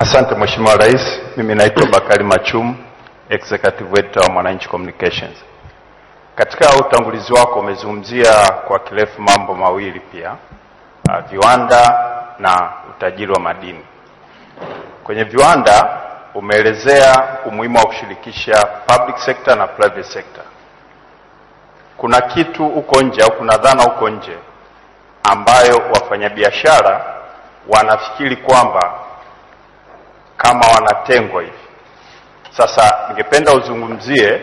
Asante Mheshimiwa Rais, mimi naitwa Bakari Machum, Executive Editor wa Mwananchi Communications. Katika utangulizi wako umezungumzia kwa kirefu mambo mawili pia, uh, viwanda na utajiri wa madini. Kwenye viwanda umeelezea umuhimu wa kushirikisha public sector na private sector. Kuna kitu huko nje au kuna dhana huko nje ambayo wafanyabiashara wanafikiri kwamba kama wanatengwa hivi. Sasa ningependa uzungumzie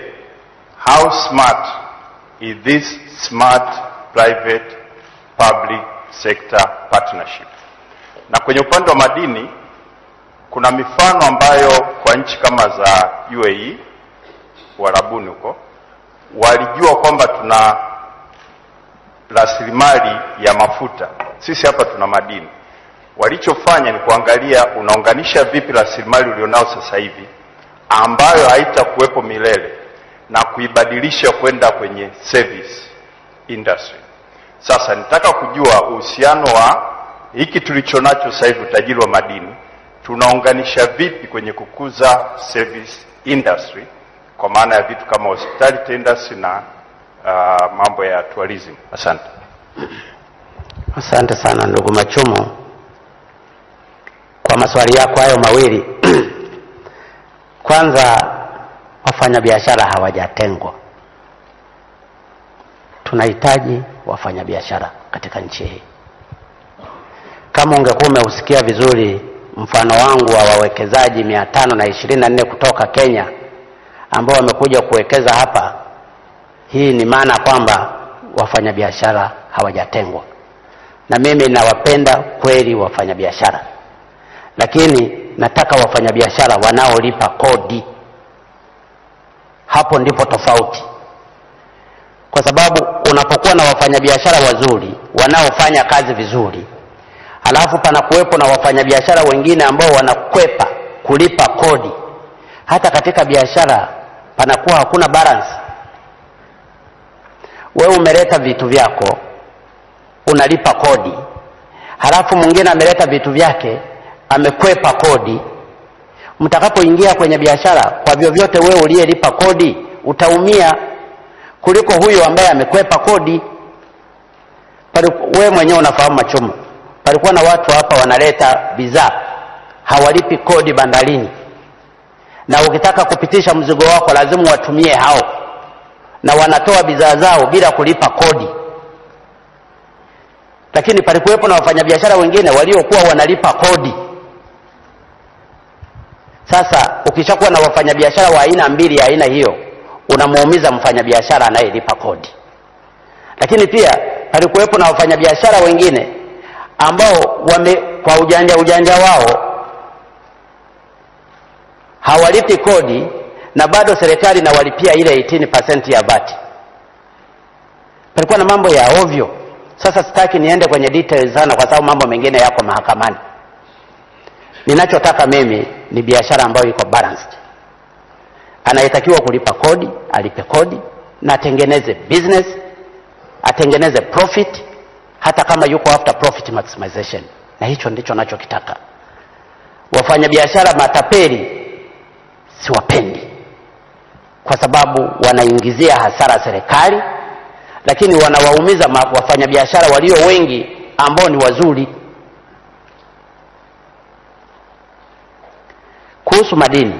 how smart is this smart private public sector partnership. Na kwenye upande wa madini kuna mifano ambayo kwa nchi kama za UAE Uarabuni huko walijua kwamba tuna rasilimali ya mafuta, sisi hapa tuna madini. Walichofanya ni kuangalia unaunganisha vipi rasilimali ulionao sasa hivi ambayo haitakuwepo milele na kuibadilisha kwenda kwenye service industry. Sasa nitaka kujua uhusiano wa hiki tulicho nacho sasa hivi, utajiri wa madini, tunaunganisha vipi kwenye kukuza service industry, kwa maana ya vitu kama hospitality industry na uh, mambo ya tourism. Asante. Asante sana ndugu Machumu maswali yako hayo mawili. Kwanza, wafanyabiashara hawajatengwa. Tunahitaji wafanyabiashara katika nchi hii. Kama ungekuwa umeusikia vizuri mfano wangu wa wawekezaji mia tano na ishirini na nne kutoka Kenya ambao wamekuja kuwekeza hapa, hii ni maana kwamba wafanyabiashara hawajatengwa, na mimi nawapenda kweli wafanyabiashara, lakini nataka wafanyabiashara wanaolipa kodi. Hapo ndipo tofauti, kwa sababu unapokuwa na wafanyabiashara wazuri wanaofanya kazi vizuri, halafu panakuwepo na wafanyabiashara wengine ambao wanakwepa kulipa kodi, hata katika biashara panakuwa hakuna balance. Wewe umeleta vitu vyako unalipa kodi, halafu mwingine ameleta vitu vyake amekwepa kodi. Mtakapoingia kwenye biashara, kwa vyovyote wewe uliyelipa kodi utaumia kuliko huyo ambaye amekwepa kodi. Wewe mwenyewe unafahamu Machumu, palikuwa na watu hapa wanaleta bidhaa hawalipi kodi bandarini, na ukitaka kupitisha mzigo wako lazima watumie hao, na wanatoa bidhaa zao bila kulipa kodi. Lakini palikuwepo na wafanyabiashara wengine waliokuwa wanalipa kodi. Sasa ukishakuwa na wafanyabiashara wa aina mbili ya aina hiyo, unamuumiza mfanyabiashara anayelipa kodi. Lakini pia palikuwepo na wafanyabiashara wengine ambao wame, kwa ujanja ujanja wao hawalipi kodi na bado serikali inawalipia ile 18% ya VAT. Palikuwa na mambo ya ovyo. Sasa sitaki niende kwenye details sana, kwa sababu mambo mengine yako mahakamani. Ninachotaka mimi ni biashara ambayo iko balanced. Anayetakiwa kulipa kodi alipe kodi na atengeneze business, atengeneze profit, hata kama yuko after profit maximization, na hicho ndicho nachokitaka. Wafanyabiashara matapeli siwapendi, kwa sababu wanaingizia hasara serikali, lakini wanawaumiza wafanyabiashara walio wengi ambao ni wazuri. Kuhusu madini,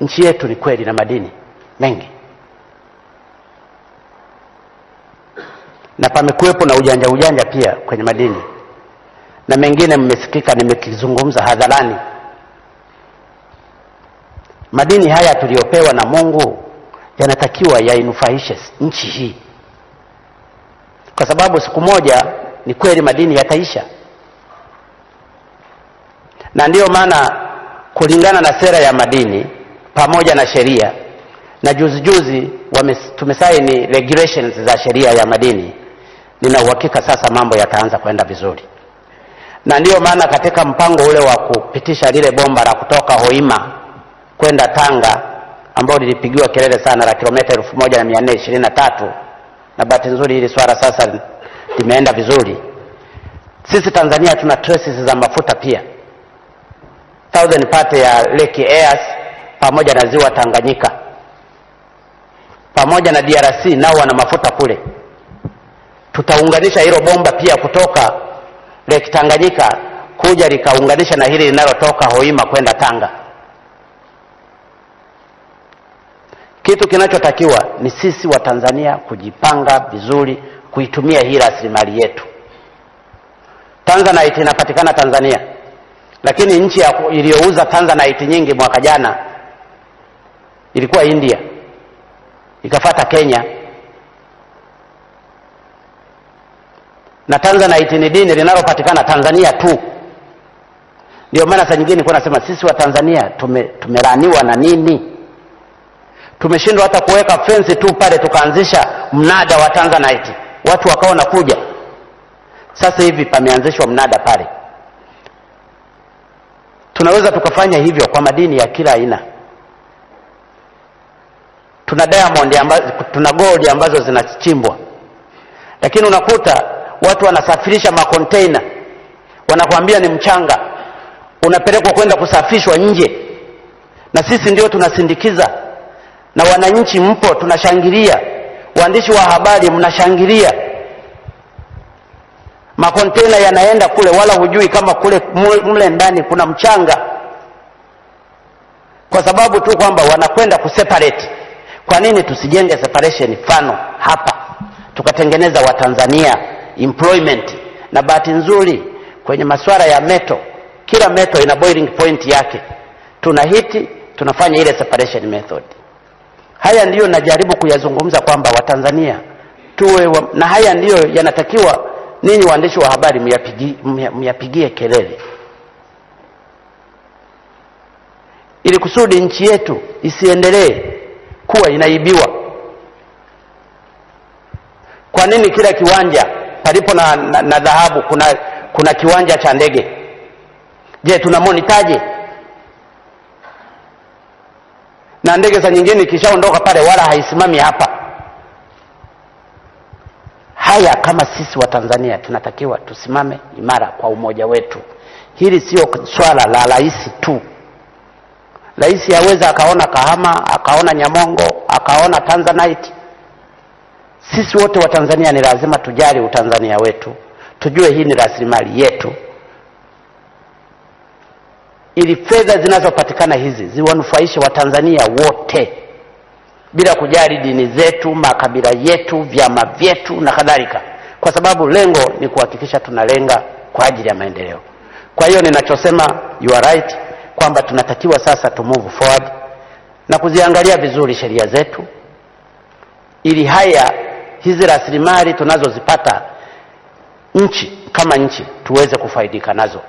nchi yetu ni kweli na madini mengi, na pamekuwepo na ujanja ujanja pia kwenye madini, na mengine mmesikika nimekizungumza hadharani. Madini haya tuliyopewa na Mungu yanatakiwa yainufaishe nchi hii, kwa sababu siku moja ni kweli madini yataisha na ndiyo maana kulingana na sera ya madini pamoja na sheria na juzi juzi tumesaini regulations za sheria ya madini, nina uhakika sasa mambo yataanza kwenda vizuri, na ndiyo maana katika mpango ule wa kupitisha lile bomba la kutoka Hoima kwenda Tanga ambao lilipigiwa kelele sana la kilomita elfu moja na mia nne ishirini na tatu na bahati nzuri hili swala sasa limeenda vizuri. Sisi Tanzania tuna traces za mafuta pia, southern part ya Lake Eyasi pamoja na ziwa Tanganyika pamoja na DRC nao wana mafuta kule. Tutaunganisha hilo bomba pia kutoka Lake Tanganyika kuja likaunganisha na hili linalotoka Hoima kwenda Tanga. Kitu kinachotakiwa ni sisi wa Tanzania kujipanga vizuri kuitumia hii rasilimali yetu. Tanzanite inapatikana Tanzania, lakini nchi iliyouza Tanzanite nyingi mwaka jana ilikuwa India, ikafata Kenya. Na Tanzanite ni dini linalopatikana Tanzania tu. Ndio maana saa nyingine nilikuwa nasema sisi wa Tanzania tume, tumelaniwa na nini? Tumeshindwa hata kuweka fensi tu pale, tukaanzisha mnada wa Tanzanite, watu wakaona kuja Sasa hivi pameanzishwa mnada pale, tunaweza tukafanya hivyo kwa madini ya kila aina. Tuna diamond ambazo, tuna gold ambazo zinachimbwa, lakini unakuta watu wanasafirisha makonteina, wanakuambia ni mchanga, unapelekwa kwenda kusafishwa nje, na sisi ndio tunasindikiza, na wananchi mpo, tunashangilia, waandishi wa habari mnashangilia makontena yanaenda kule, wala hujui kama kule mle ndani kuna mchanga, kwa sababu tu kwamba wanakwenda kuseparate. Kwa nini tusijenge separation fano hapa tukatengeneza Watanzania employment? Na bahati nzuri kwenye masuala ya meto, kila meto ina boiling point yake, tuna hiti tunafanya ile separation method. Haya ndiyo najaribu kuyazungumza kwamba Watanzania tuwe wa, na haya ndiyo yanatakiwa ninyi waandishi wa habari myapigie kelele ili kusudi nchi yetu isiendelee kuwa inaibiwa. Kwa nini kila kiwanja palipo na, na, na dhahabu kuna, kuna kiwanja cha ndege? Je, tuna monitaje? Na ndege za nyingine ikishaondoka pale wala haisimami hapa. Haya, kama sisi wa Tanzania tunatakiwa tusimame imara kwa umoja wetu. Hili sio swala la rais tu. Rais aweza akaona Kahama, akaona Nyamongo, akaona Tanzanite. Sisi wote wa Tanzania ni lazima tujali utanzania wetu, tujue hii ni rasilimali yetu, ili fedha zinazopatikana hizi ziwanufaishe Watanzania wote bila kujali dini zetu, makabila yetu, vyama vyetu na kadhalika, kwa sababu lengo ni kuhakikisha tunalenga kwa ajili ya maendeleo. Kwa hiyo ninachosema, you are right kwamba tunatakiwa sasa to move forward na kuziangalia vizuri sheria zetu, ili haya hizi rasilimali tunazozipata nchi kama nchi tuweze kufaidika nazo.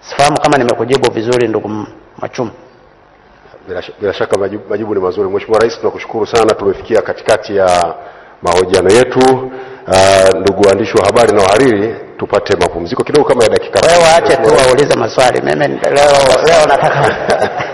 Sifahamu kama nimekujibu vizuri ndugu Machumu. Bila, bila shaka majibu, majibu ni mazuri. Mheshimiwa Rais, tunakushukuru sana. Tumefikia katikati ya mahojiano yetu. Uh, ndugu waandishi wa habari na wahariri, tupate mapumziko kidogo kama ya dakika Wewe waache tu waulize maswali. Mimi leo, leo nataka